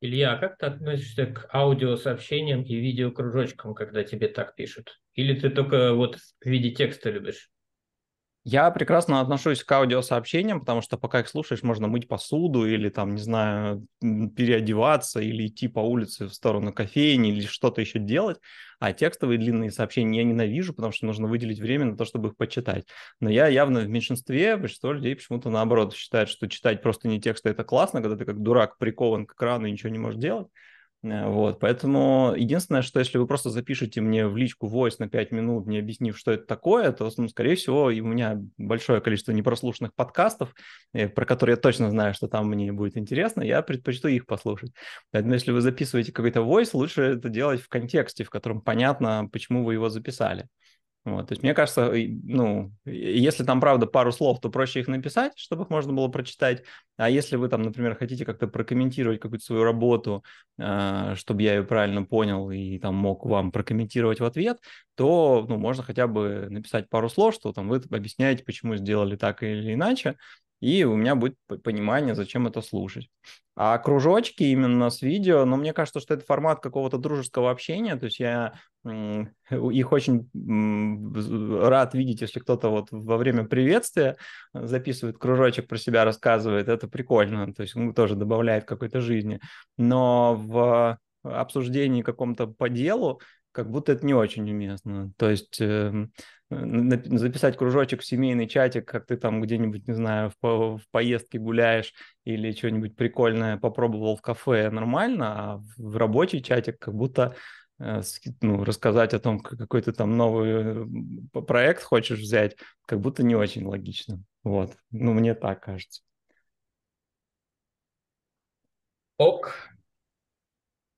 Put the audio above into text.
Илья, а как ты относишься к аудиосообщениям и видеокружочкам, когда тебе так пишут? Или ты только вот в виде текста любишь? Я прекрасно отношусь к аудиосообщениям, потому что пока их слушаешь, можно мыть посуду или там, не знаю, переодеваться или идти по улице в сторону кофейни или что-то еще делать. А текстовые длинные сообщения я ненавижу, потому что нужно выделить время на то, чтобы их почитать. Но я явно в меньшинстве, большинство людей почему-то наоборот считают, что читать просто не тексты это классно, когда ты как дурак прикован к экрану и ничего не можешь делать. Э, вот, поэтому единственное, что если вы просто запишете мне в личку voice на 5 минут, не объяснив, что это такое, то, ну, скорее всего, у меня большое количество непрослушанных подкастов, э, про которые я точно знаю, что там мне будет интересно, я предпочту их послушать. Поэтому если вы записываете какой-то voice, лучше это делать в контексте, в котором понятно, почему вы его записали. Вот, то есть мне кажется, ну, если там, правда, пару слов, то проще их написать, чтобы их можно было прочитать. А если вы там, например, хотите как-то прокомментировать какую-то свою работу, э, чтобы я ее правильно понял и там мог вам прокомментировать в ответ, то, ну, можно хотя бы написать пару слов, что там вы объясняете, почему сделали так или иначе, и у меня будет понимание, зачем это слушать. А кружочки именно с видео, но ну, мне кажется, что это формат какого-то дружеского общения, то есть я их очень рад видеть, если кто-то вот во время приветствия записывает кружочек про себя, рассказывает, это прикольно, то есть он тоже добавляет какой-то жизни. Но в обсуждении каком-то по делу как будто это не очень уместно. То есть э, записать кружочек в семейный чатик, как ты там где-нибудь, не знаю, в, по в поездке гуляешь или что-нибудь прикольное попробовал в кафе, нормально, а в рабочий чатик как будто э, ну, рассказать о том, какой ты там новый проект хочешь взять, как будто не очень логично. Вот. Ну, мне так кажется. Ок.